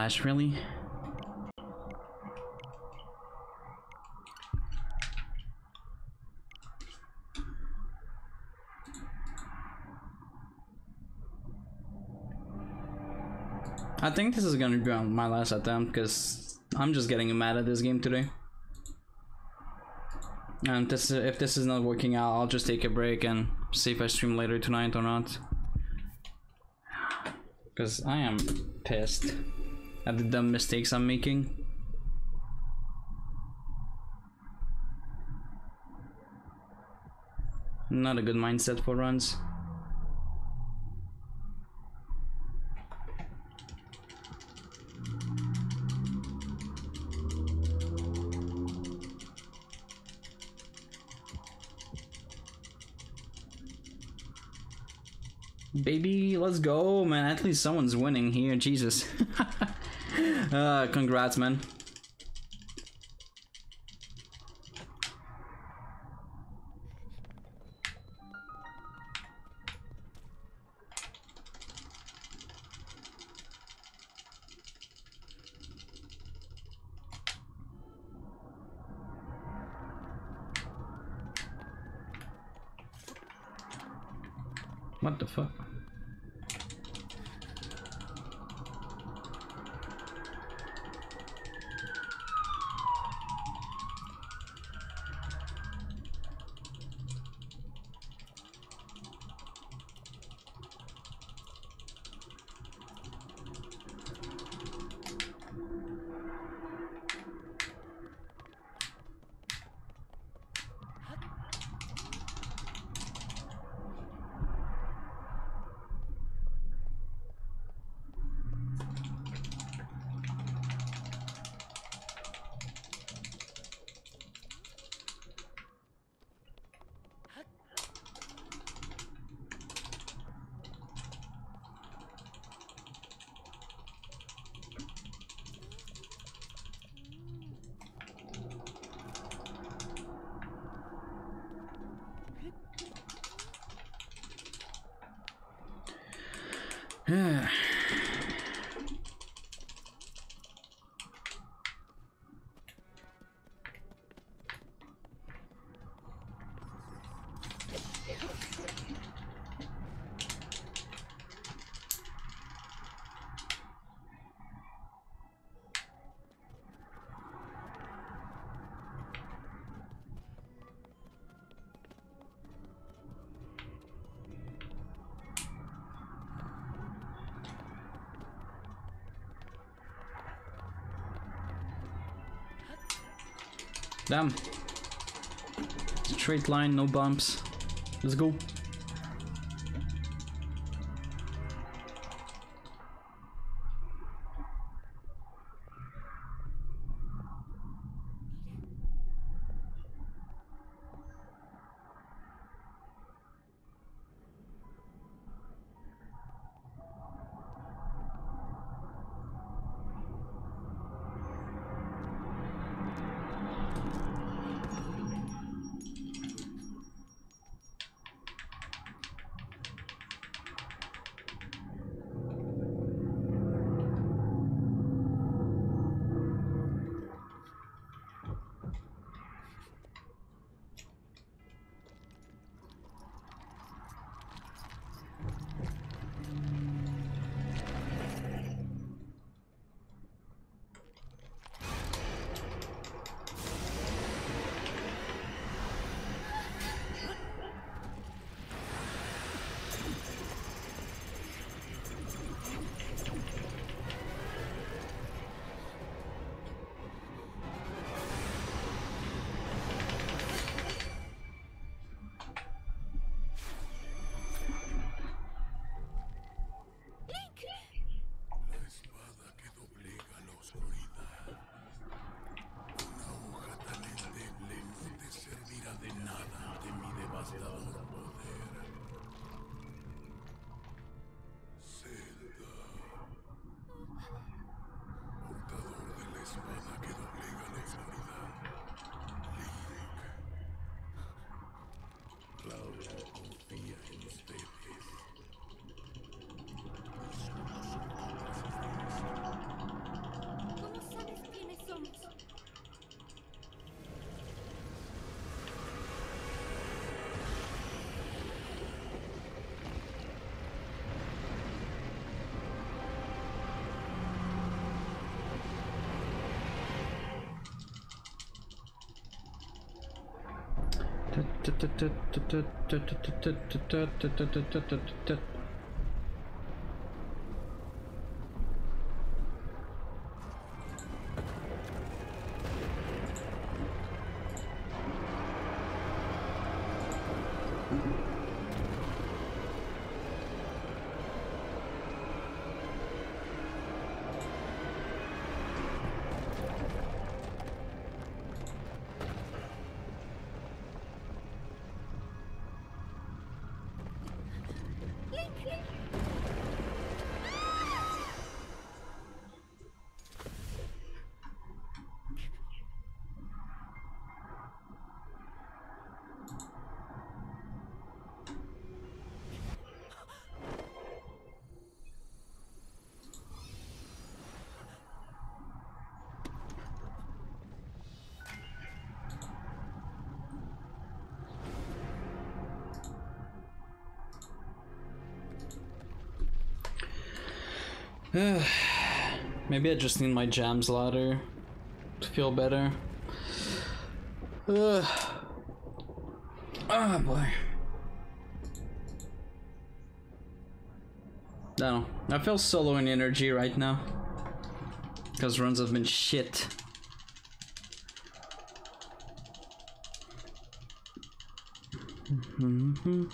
Ash, really? I think this is gonna be my last attempt because I'm just getting mad at this game today. And this, if this is not working out, I'll just take a break and see if I stream later tonight or not. Because I am pissed at the dumb mistakes I'm making. Not a good mindset for runs. Baby, let's go, man. At least someone's winning here. Jesus. uh, congrats, man. Damn. Straight line, no bumps. Let's go. tut tut tut tut tut tut tut tut tut tut tut tut Maybe I just need my jams ladder to feel better. Ugh. Oh ah, boy. No, I feel so low in energy right now. Because runs have been shit. Mm-hmm.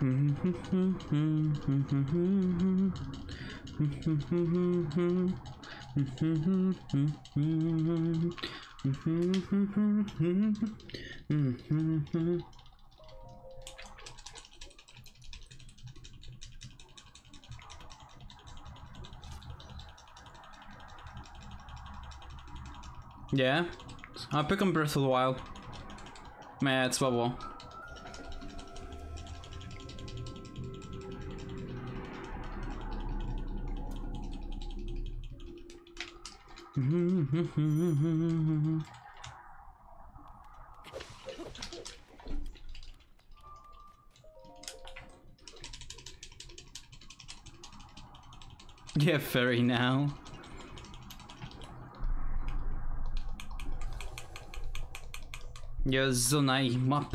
Mm-hmm. Mm-hmm. Yeah, I'll pick on Breath of the Wild. Man, it's bubble. Yeah, fairy now. Ja, Zonai map.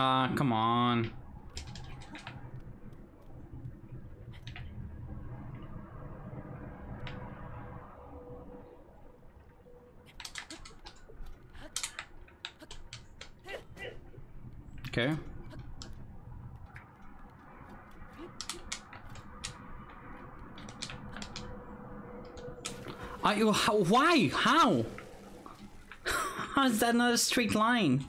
Ah, come on. Okay. Are you how, why? How? How is that not a straight line?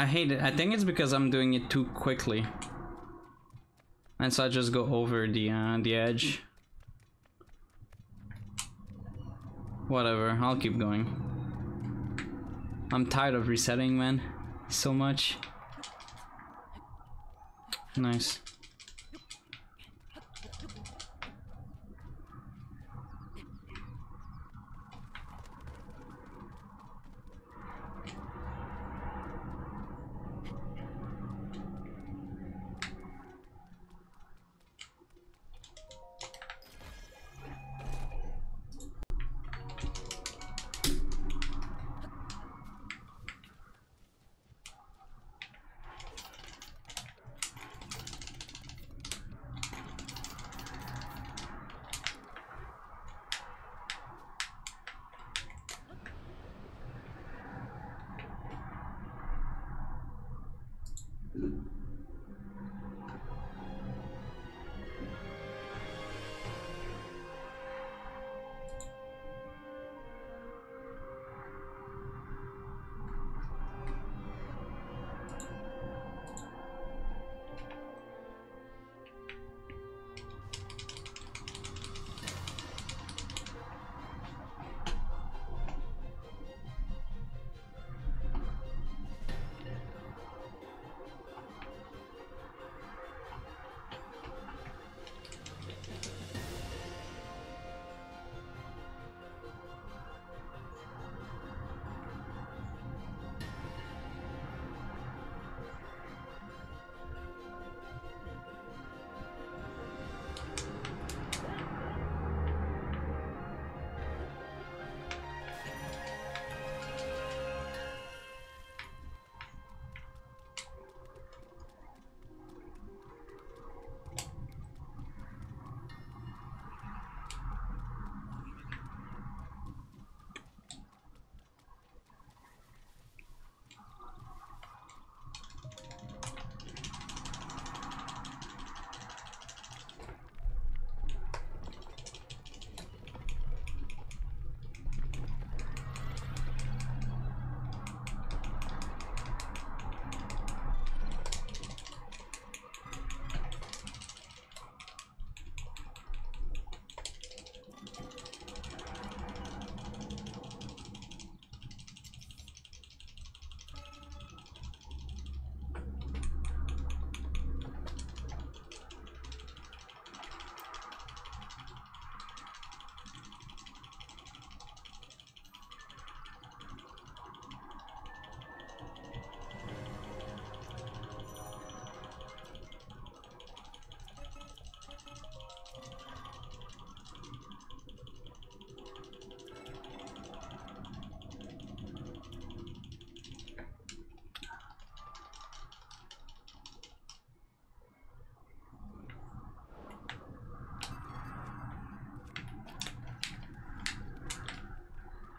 I hate it. I think it's because I'm doing it too quickly. And so I just go over the uh, the edge. Whatever, I'll keep going. I'm tired of resetting, man. So much. Nice.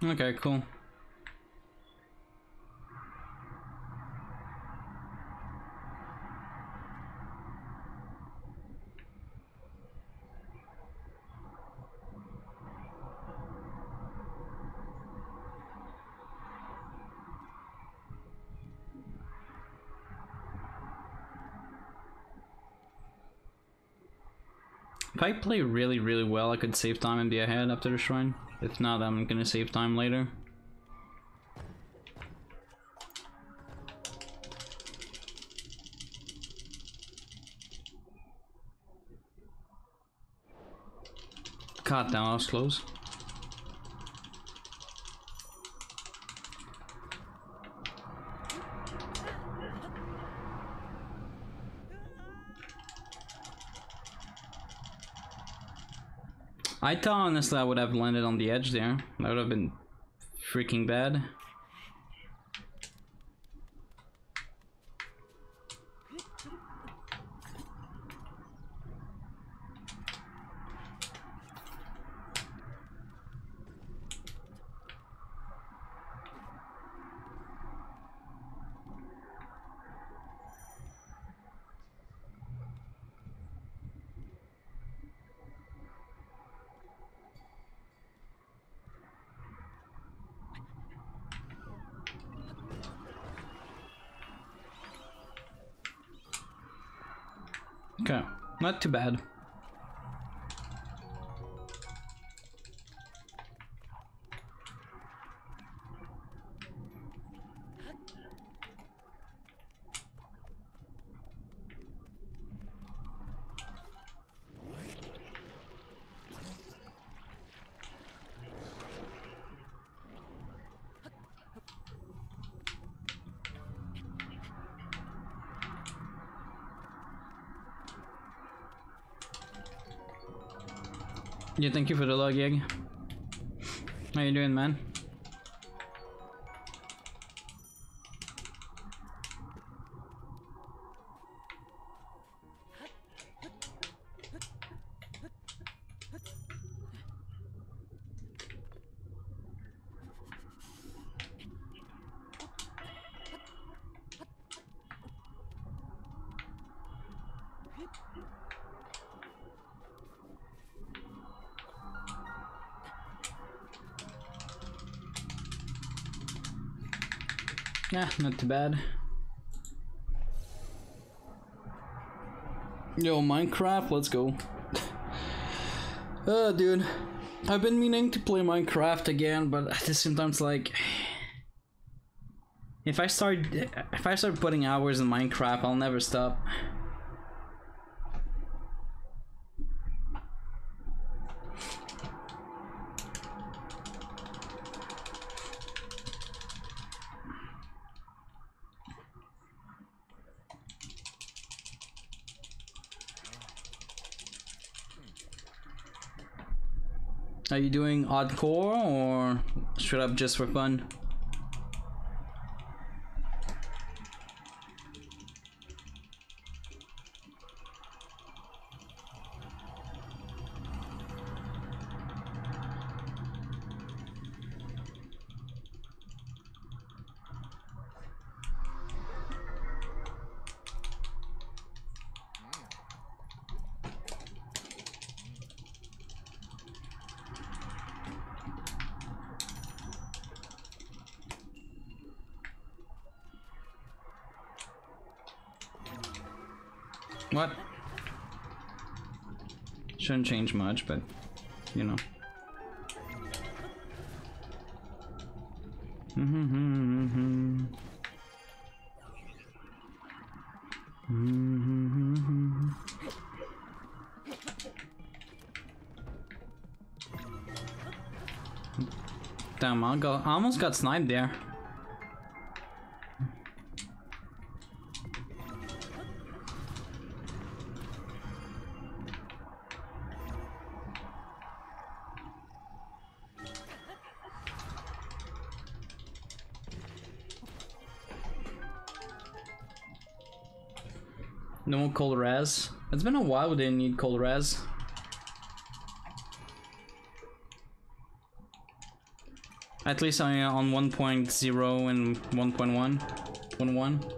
Okay, cool. If I play really, really well, I could save time and be ahead after the shrine. If not, I'm gonna save time later. God damn, I was close. I thought honestly I would have landed on the edge there. That would have been freaking bad. Okay, not too Yeah, thank you for the log egg. How you doing, man? Yeah, not too bad. Yo, Minecraft, let's go. uh, dude, I've been meaning to play Minecraft again, but at the same time, it's like, if I start, if I start putting hours in Minecraft, I'll never stop. You doing hardcore or straight up just for fun? Change much, but you know. Damn, I got I almost got sniped there. No cold res. It's been a while we didn't need cold res. At least on, on 1.0 and 1.1. 1.1.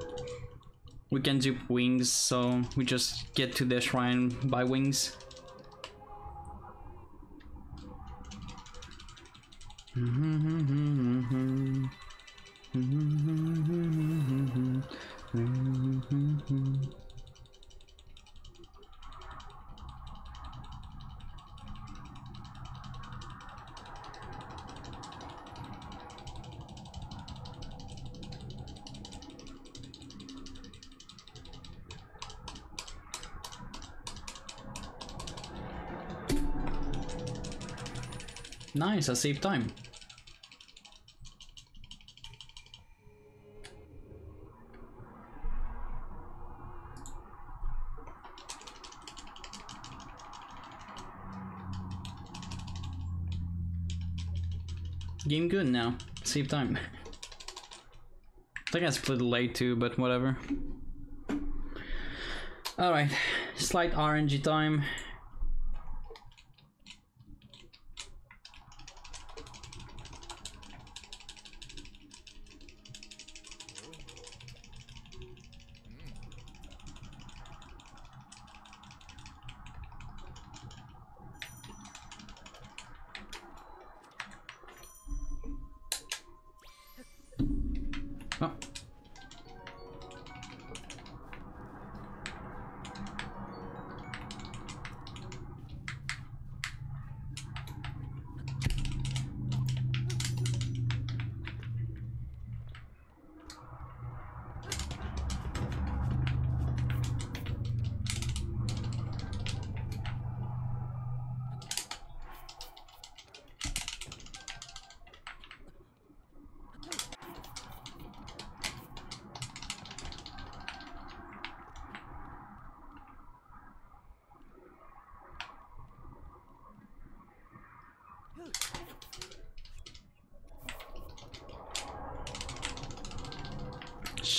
We can do wings, so we just get to the shrine by wings. Nice, I saved time. Game good now. Save time. I think I split late too, but whatever. Alright, slight RNG time.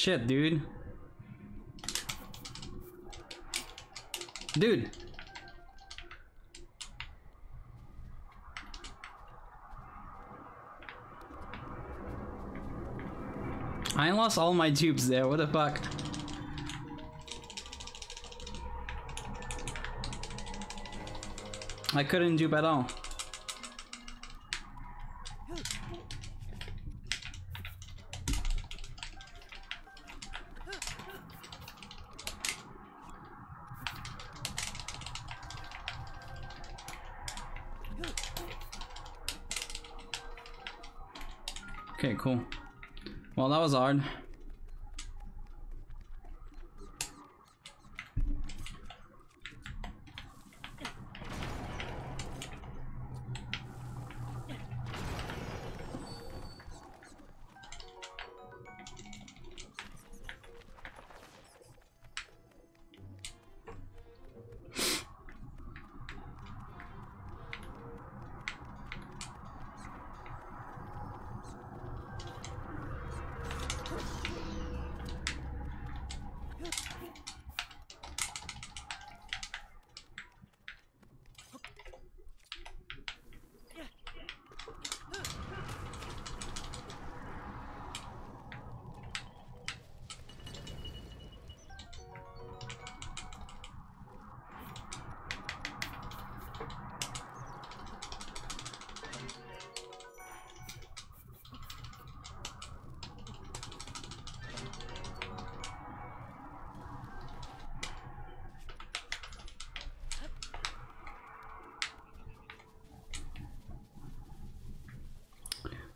Shit, dude. Dude. I lost all my tubes there, what the fuck? I couldn't dupe at all. Was hard.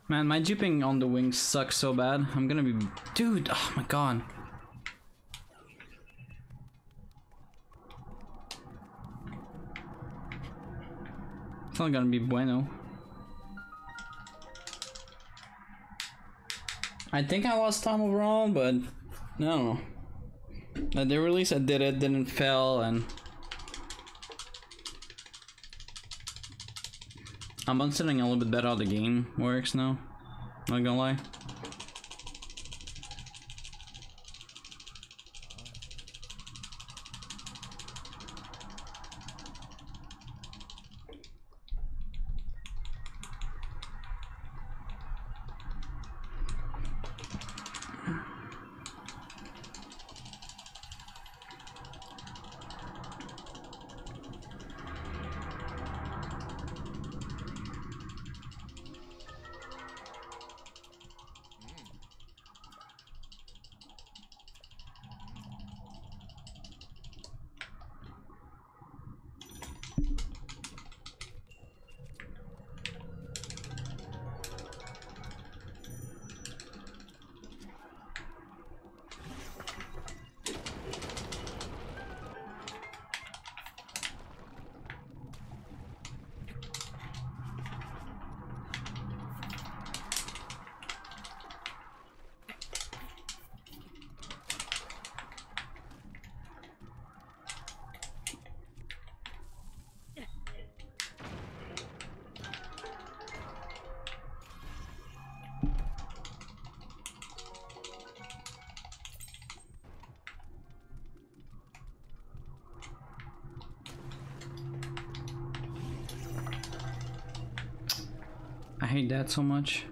Man, my duping on the wings sucks so bad. I'm gonna be... Dude, oh my god. It's not gonna be bueno. I think I lost time overall, but... No. At the release I did it, didn't fail, and... I'm understanding a little bit better how the game works now. Not gonna lie. Hate that so much.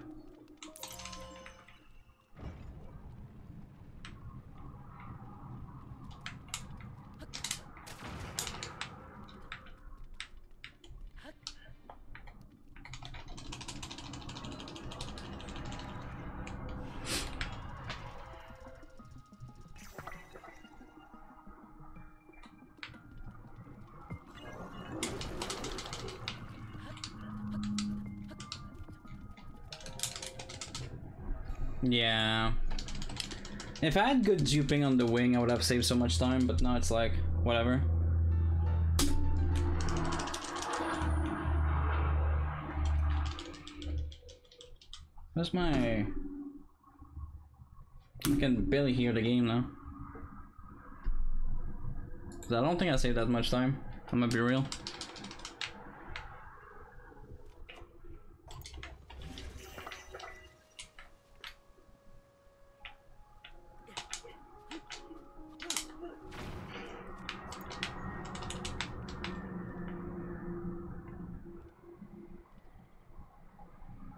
Yeah. If I had good duping on the wing, I would have saved so much time, but now it's like, whatever. Where's my... I can barely hear the game now. 'Cause I don't think I saved that much time. I'm gonna be real.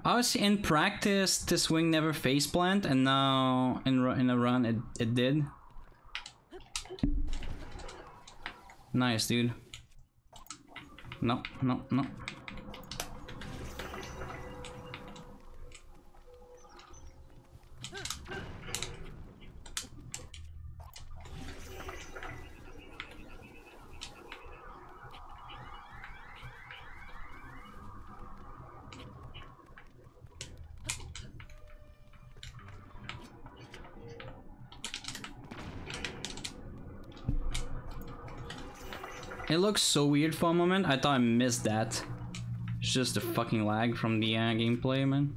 Was in practice, this wing never face plant, and now in in a run it it did. Nice, dude. No, no, no. Looks so weird for a moment. I thought I missed that. It's just the fucking lag from the uh, gameplay, man.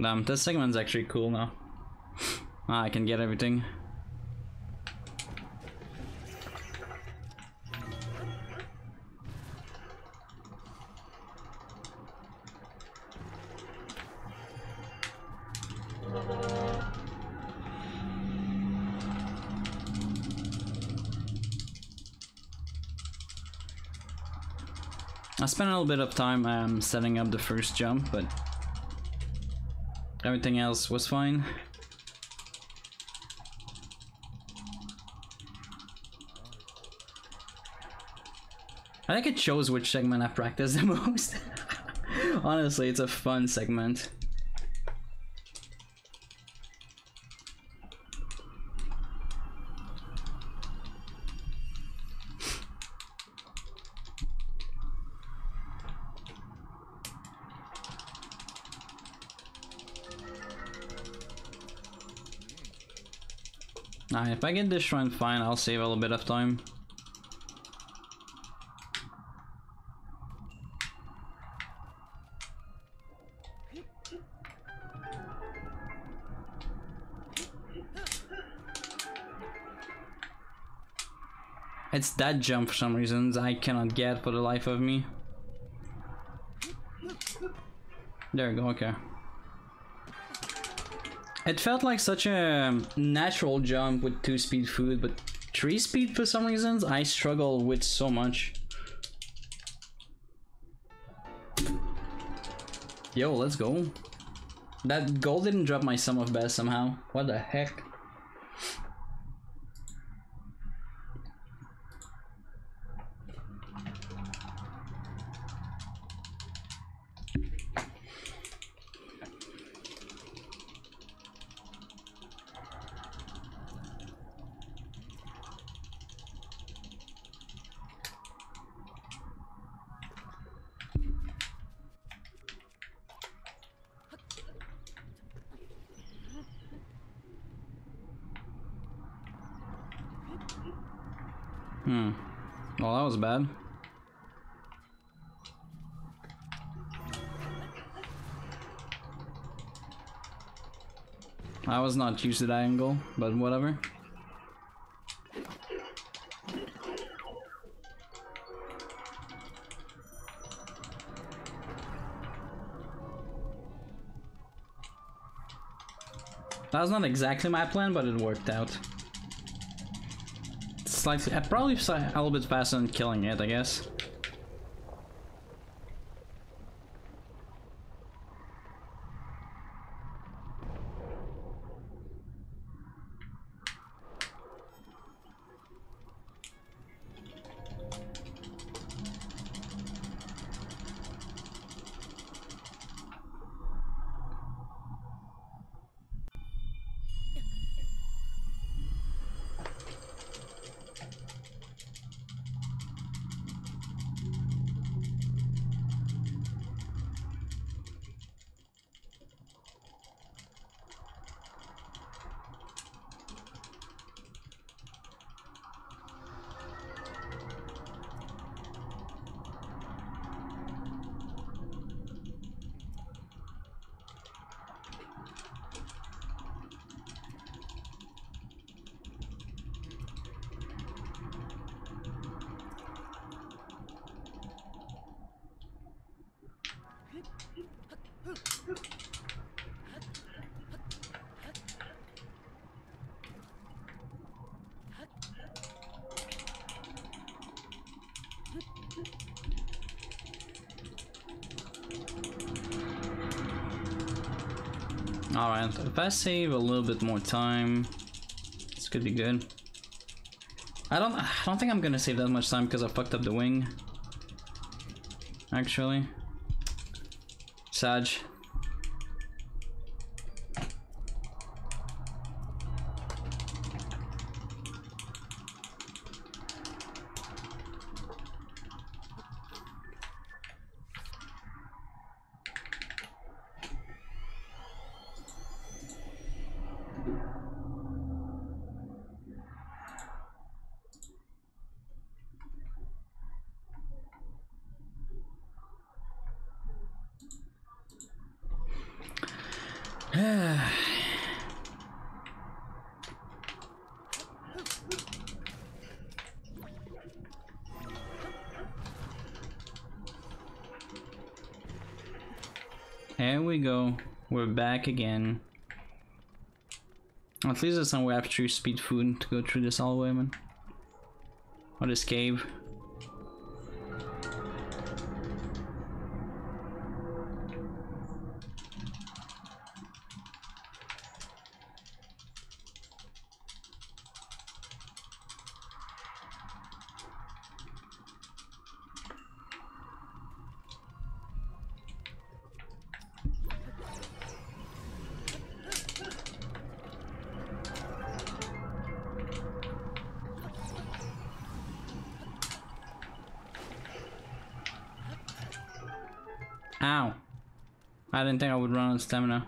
Damn, this segment's actually cool now. Ah, I can get everything. Spent a little bit of time um, setting up the first jump, but everything else was fine. I think it shows which segment I practice the most. Honestly, it's a fun segment. Nah, if I get this shrine fine, I'll save a little bit of time. It's that jump for some reasons I cannot get for the life of me. There we go, okay. It felt like such a natural jump with two speed food, but three speed for some reasons I struggle with so much. Yo, let's go. That gold didn't drop my sum of best somehow. What the heck? was not choose that angle, but whatever. That was not exactly my plan, but it worked out. Slightly, probably a little bit faster than killing it, I guess. If I save a little bit more time, this could be good. I don't I don't think I'm gonna save that much time because I fucked up the wing. Actually. Sag. Here we go. We're back again. At least it's not we have to speed food to go through this hallway, man. Or this cave. Stamina.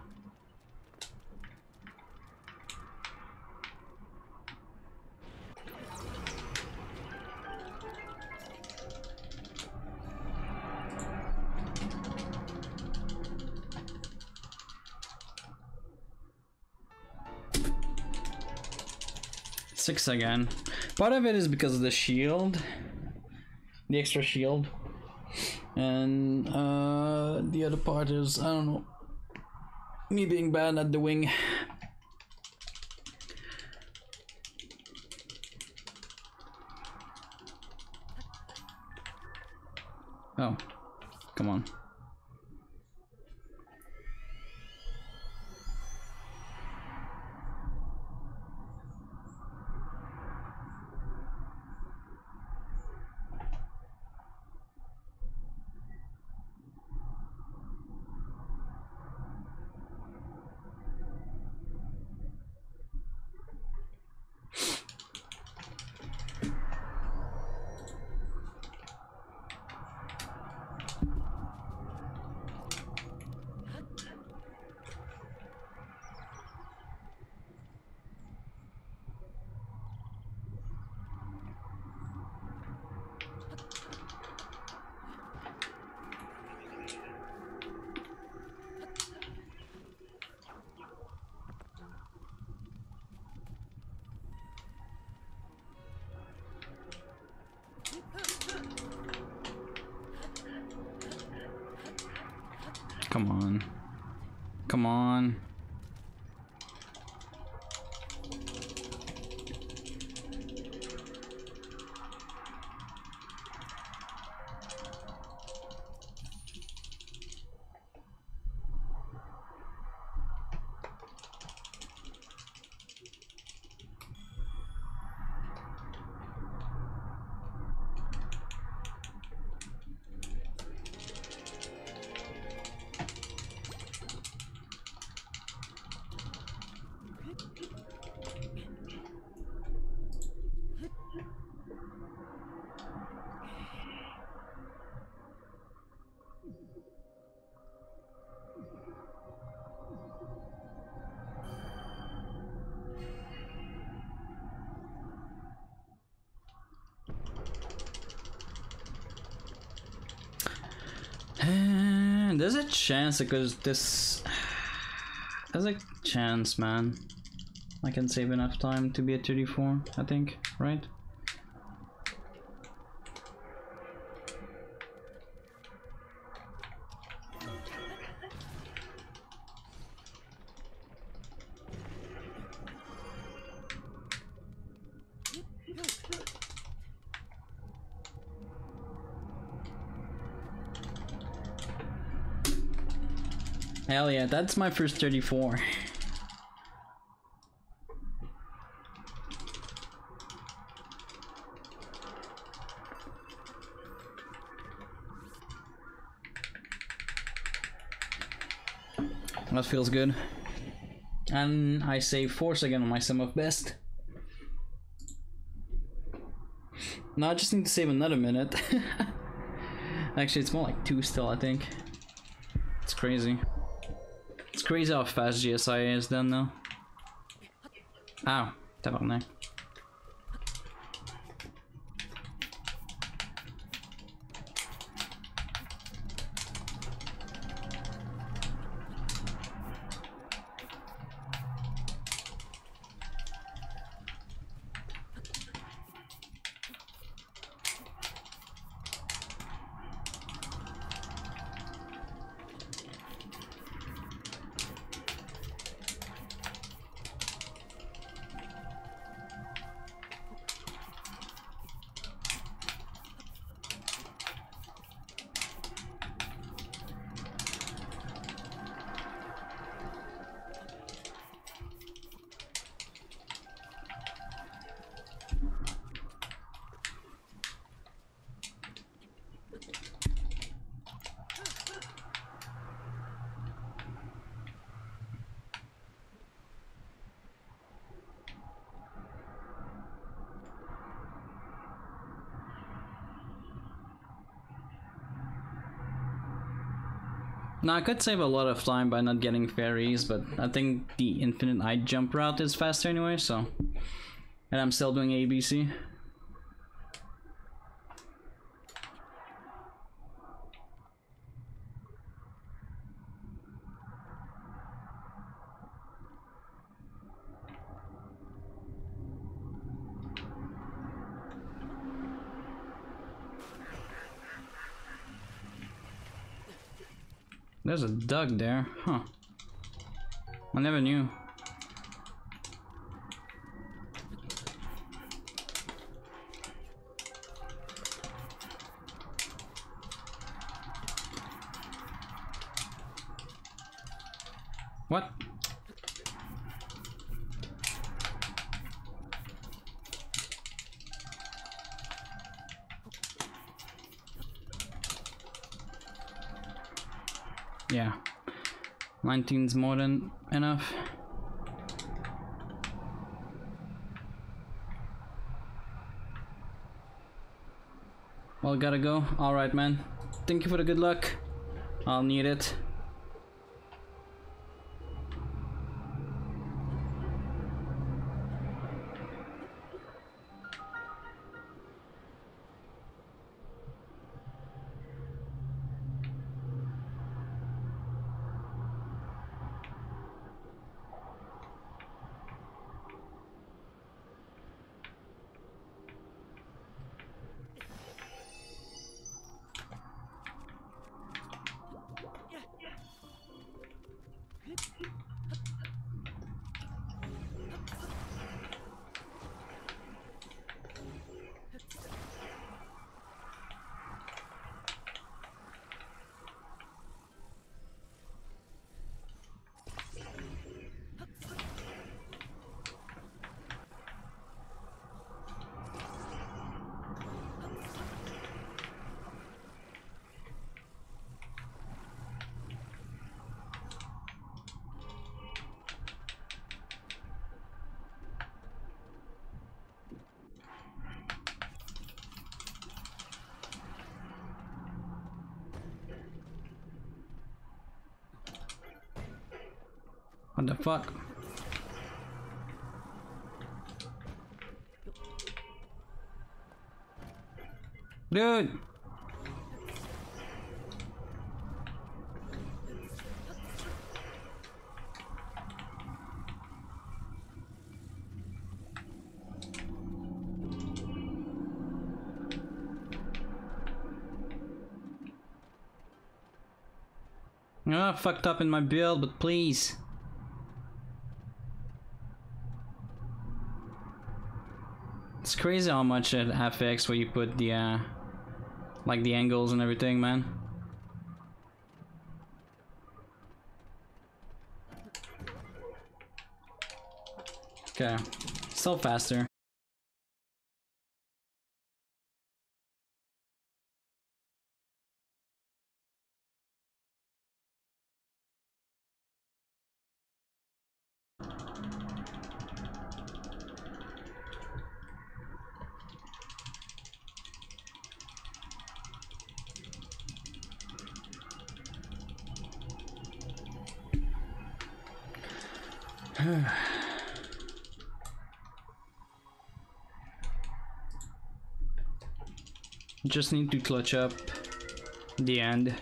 Six again. Part of it is because of the shield. The extra shield and uh, the other part is I don't know me being bad at the wing. There's a chance because this. There's a chance, man. I can save enough time to be at 34, I think, right? Hell yeah, that's my first 34. That feels good. And I save force again on my sum of best. Now I just need to save another minute. Actually, it's more like two still, I think. It's crazy. Crazy how fast GSI is then, though. Ah, Ow, tabarnak. Now I could save a lot of time by not getting fairies, but I think the infinite eye jump route is faster anyway, so... And I'm still doing ABC. There's a Doug there, huh? I never knew. 19's more than enough. Well, gotta go. Alright, man. Thank you for the good luck. I'll need it. What the fuck? Dude! Ah, oh, fucked up in my build, but please. Crazy how much it affects where you put the, uh, like the angles and everything, man. Okay, still faster. Just need to clutch up the end.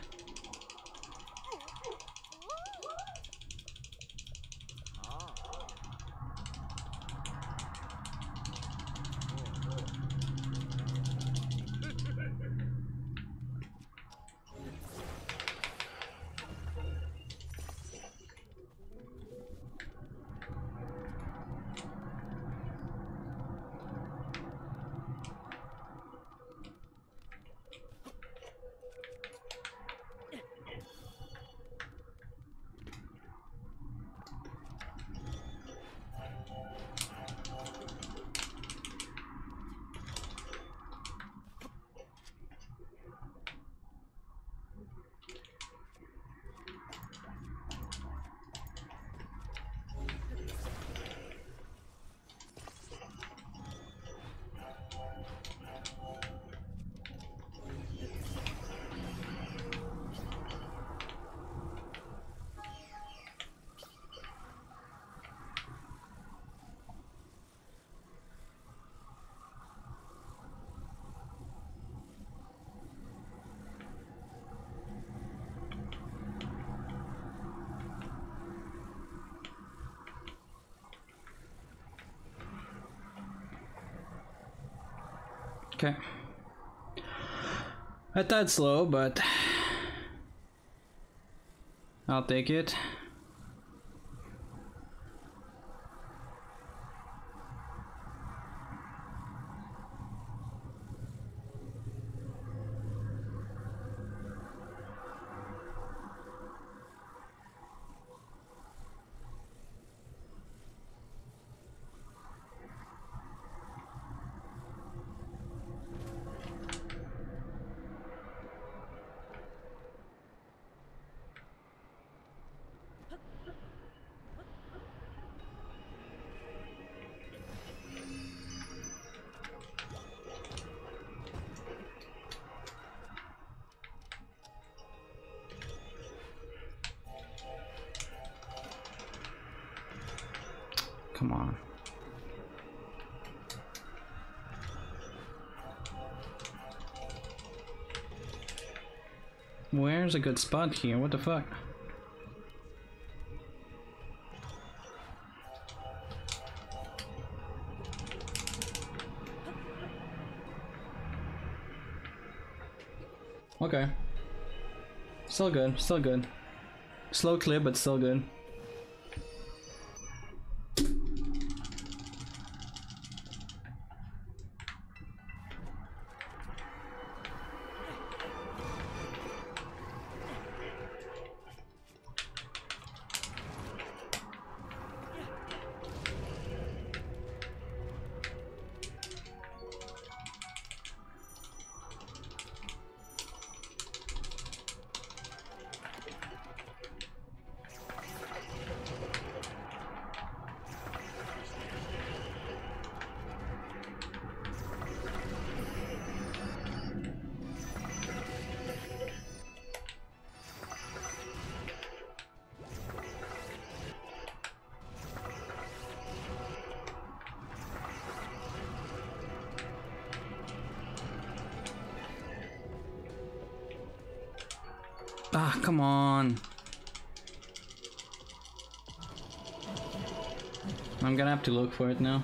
Okay. I thought slow, but I'll take it. Where's a good spot here? What the fuck? Okay. Still good, still good. Slow clip, but still good. Ah, come on. I'm gonna have to look for it now.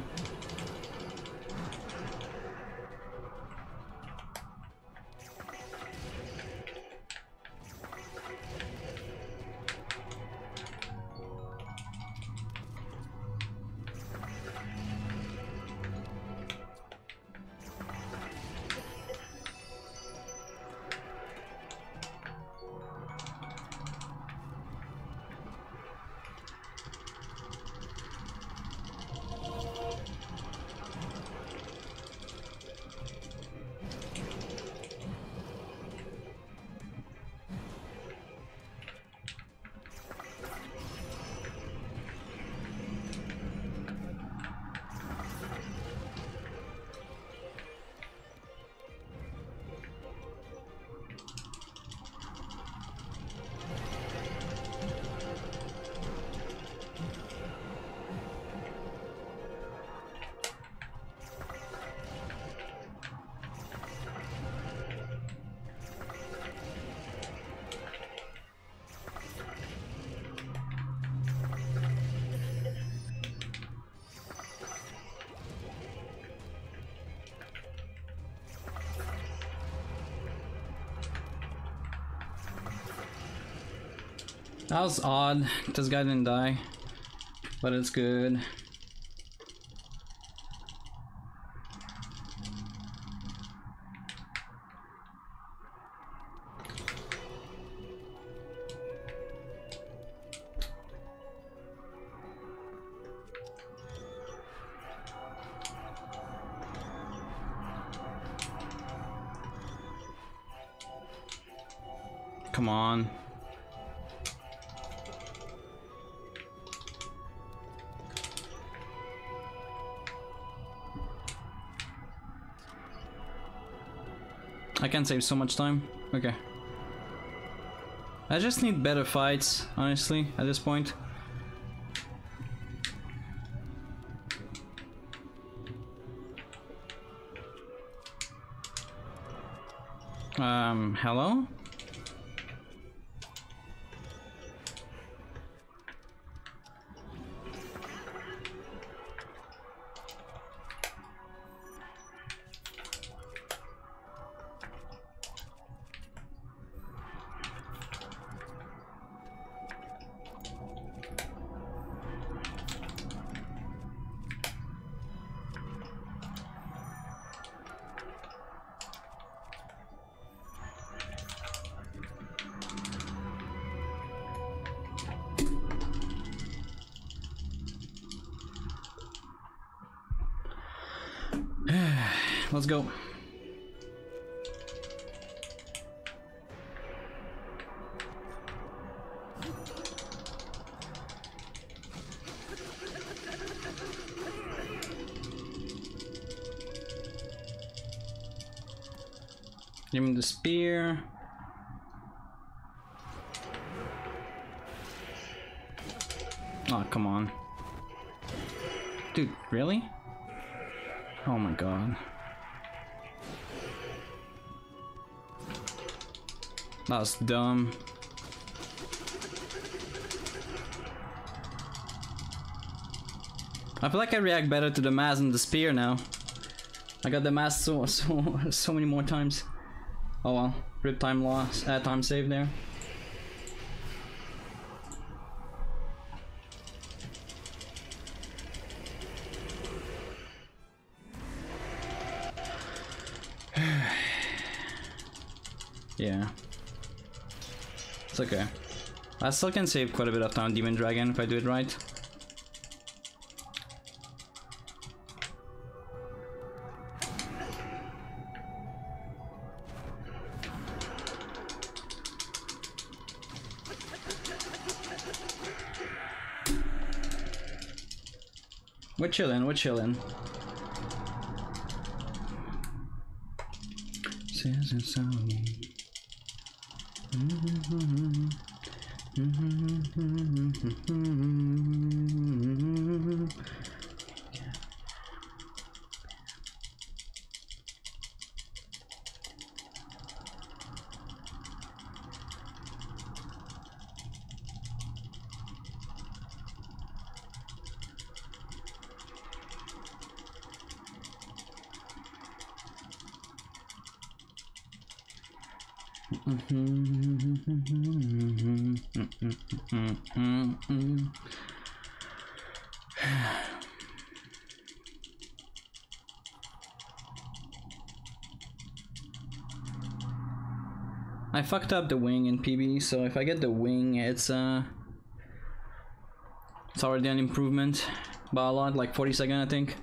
That was odd. This guy didn't die. But it's good. Come on. Can save so much time. Okay. I just need better fights, honestly, at this point. Um, hello? Go. Give him the spear. Oh, come on. Dude, really? Oh my god. That was dumb. I feel like I react better to the mass and the spear now. I got the mass so so so many more times. Oh well, rip time loss, uh, time save there. It's okay. I still can save quite a bit of time Demon Dragon if I do it right. We're chilling, we're chilling. Season song. Mm-hmm. mm-hmm. mm-hmm. I fucked up the wing in PB, so if I get the wing, it's uh, it's already an improvement by a lot, like 40 second, I think.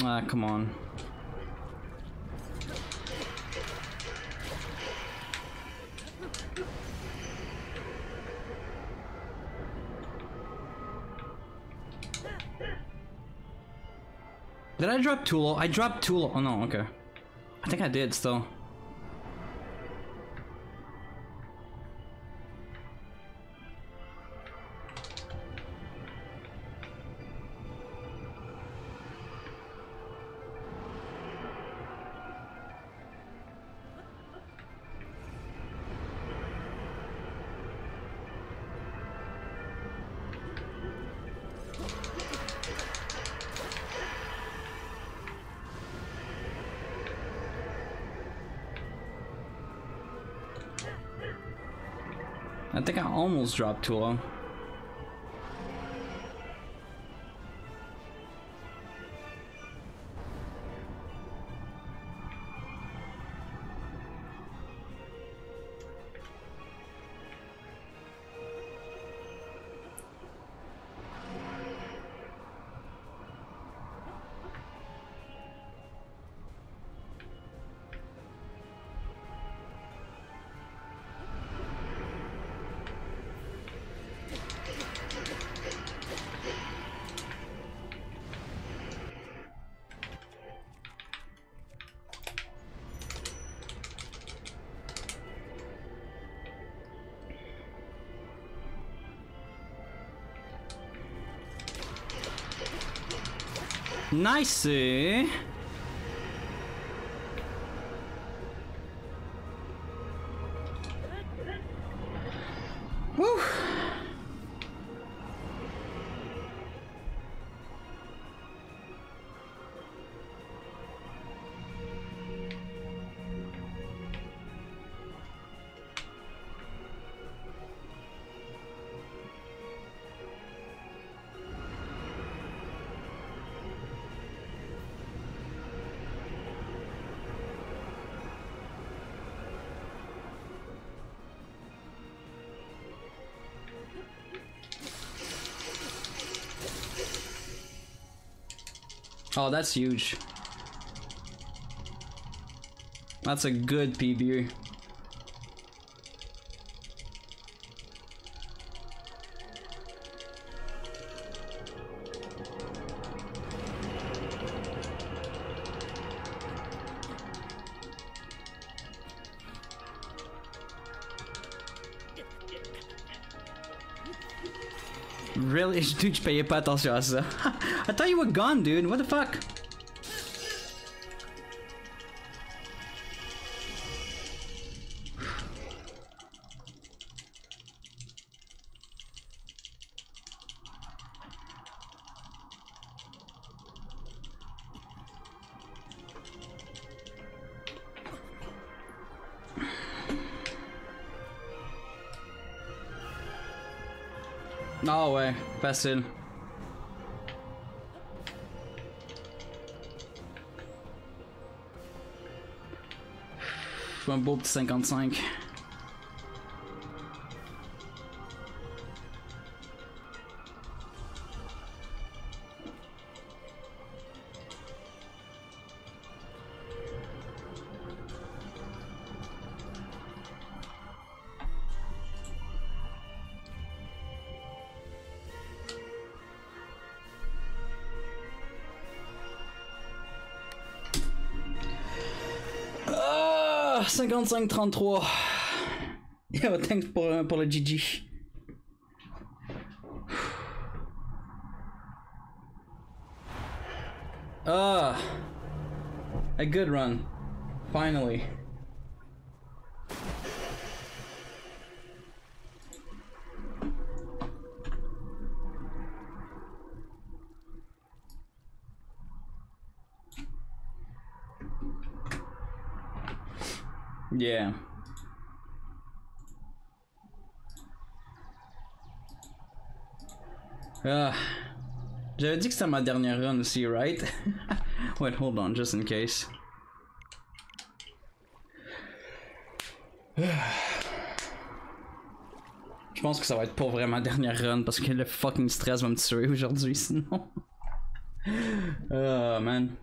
Ah, come on. Did I drop Tulo? I dropped Tulo. Oh no, okay. I think I did still. Almost dropped Tulo. Nice. Oh, that's huge. That's a good PB. Dude, je payais pas attention à ça. I thought you were gone, dude. What the fuck? Facile. Un beau petit 55. Ah, 55-33. Yo, thanks pour, pour le GG. Ah, a good run. Finally. Yeah. Ah. J'avais dit que c'était ma dernière run aussi, right? Wait, hold on, just in case. Je pense que ça va être pour vrai ma dernière run parce que le fucking stress va me tuer aujourd'hui sinon. Oh man.